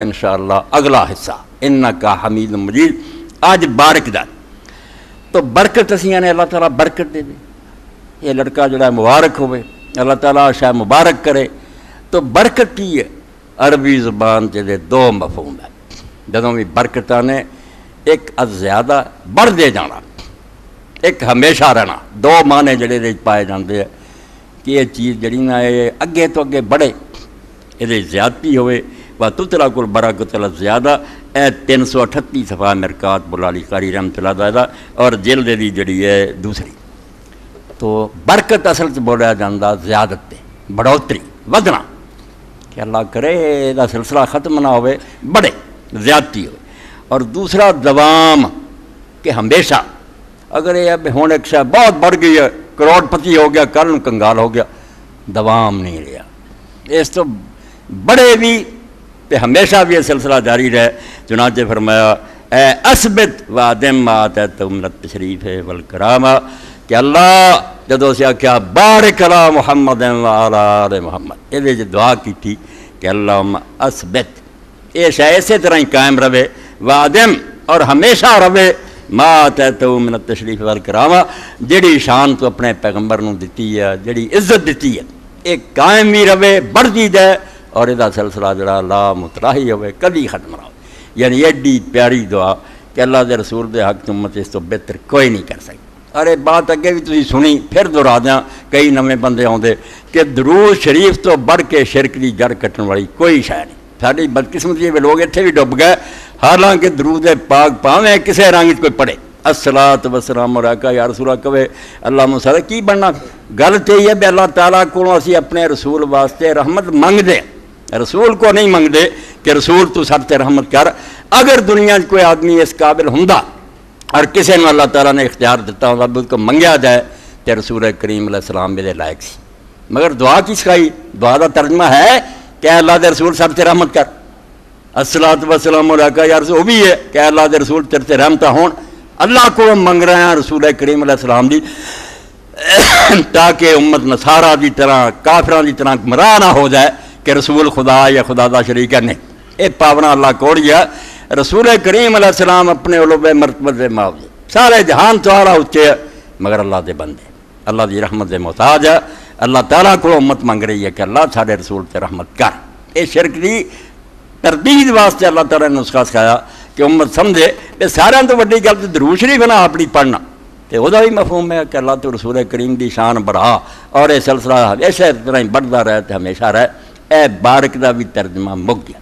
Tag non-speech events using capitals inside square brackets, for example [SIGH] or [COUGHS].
انشاءاللہ اگلا حصہ۔ ان کا حمید مجید۔ آج بارک دا۔ تو برکت اسیاں نے اللہ تعالیٰ برکت دے دے۔ یہ لڑکا جڑا ہے مبارک ہوئے۔ اللہ تعالیٰ شاید مبارک کرے۔ تو برکت کی ہے؟ عربی زبان دے دو مفہوم ہے جدوں بھی برکتاں نے ایک از زیادہ بڑھ دے جانا۔ ایک ہمیشہ رہنا۔ دو معنی جڑے دے پائے جاندے ہیں کہ یہ چیز جڑی ہے اگے تو اگے بڑھے۔ یہ زیادتی ہوئے۔ و تتلا کل برکت اللہ زیادہ، اے تین سو اٹھتی صفحہ مرکات بلالی قاری رحمت اللہ دائدہ اور جلد دی جڑی ہے دوسری۔ تو برکت اصل سے بولیا جاندہ زیادت تے، بڑھوتری، ودنا۔ کہ اللہ کرے دا سلسلہ ختم نہ ہوئے بڑے زیادتی ہوئے۔ اور دوسرا دوام کہ ہمیشہ، اگر یہ اب ہون ایک شاہ بہت بڑھ گئی ہے، کروڑ پتی ہو گیا، کل کنگال ہو گیا، دوام نہیں رہا اس تو بڑے بھی تے ہمیشہ بھی یہ سلسلہ جاری رہے۔ چنانچہ فرمایا، اے اسبت وادم آت ہے تمرت تشریف ہے والکرامہ، کہ اللہ جدو سے کیا بارک اللہ محمد و آل محمد۔ یہ جو دعا کی تھی کہ اللہ اسبت یہ شاہ اسی طرح ہی قائم رہے وادم اور ہمیشہ رہے۔ ما آت ہے تمرت تشریف والکرامہ، جڑی شان تو اپنے پیغمبر نو دیتی ہے، جڑی عزت دیتی ہے ایک قائم بھی رہے، بڑھ دی جائے۔ اور یہ سلسلہ جڑا لا متراہی ہوئے، کدی ختم نہ ہو۔ یعنی ایڈی پیاری دعا کہ اللہ دے رسول دے حق امت اس تو بہتر کوئی نہیں کر سکتی ارے بات اگے بھی تھی سنی، پھر دہرا دیا کئی نویں بندے آتے کہ درود شریف تو بڑھ کے شرک دی جڑ کٹن والی کوئی شے نہیں۔ ساری بدقسمتی میں لوگ اتنے بھی ڈب گئے۔ حالانکہ درود پاک پاویں، کسے رنگ کوئی پڑھے السلات وسلام علیکہ یا رسولہ کہے، اللہ مسئلہ کی بننا؟ گل تو یہ ہے اللہ تعالیٰ کو اسی اپنے رسول واسطے رحمت منگ دے رسول کو نہیں منگ دے کہ رسول تو سب تے رحمت کر۔ اگر دنیا کوئی آدمی اس قابل ہوں اور کسی نے اللہ تعالیٰ نے اختیار دیتا ہوں اب کو منگیا جائے تو رسول کریم علیہ السلام میرے لائق سی۔ مگر دعا کی سکھائی؟ دعا کا ترجمہ ہے کہ اللہ دے رسول سب تے رحمت کر۔ السلات وسلام علیکہ یا رسول، وہ بھی ہے کہ اللہ دے رسول تیرے تے رحمتہ ہون۔ اللہ کو منگ رہے ہیں رسول کریم علیہ السلام دی۔ [COUGHS] تاکہ امت نصارہ دی طرح کافران دی طرح مراہ نہ ہو جائے۔ کہ رسول خدا یا خدا دا شریک ہے نہیں۔ اے پاونا اللہ کوڑیا رسول کریم علیہ السلام اپنے علوب مرتبہ دے معاوضے سارے جہان تو آرہ اچھے مگر اللہ دے بندے اللہ دی رحمت دے محتاج ہے۔ اللہ تعالیٰ کو امت منگ رہی ہے کہ اللہ سارے رسول تے رحمت کر۔ اے شرک دی تردید واسطے اللہ تعالیٰ نے نسخہ سکھایا کہ امت سمجھے کہ سارے تو وڈی گل تو درو شریف نہ اپنی پڑھنا۔ تو وہ بھی مفہوم ہے کہ اللہ تو رسول کریم دی شان بڑھا اور یہ سلسلہ ہمیشہ طرح ہی بڑھتا رہے تو ہمیشہ رہے۔ اے بارک دا بھی ترجمہ مک گیا۔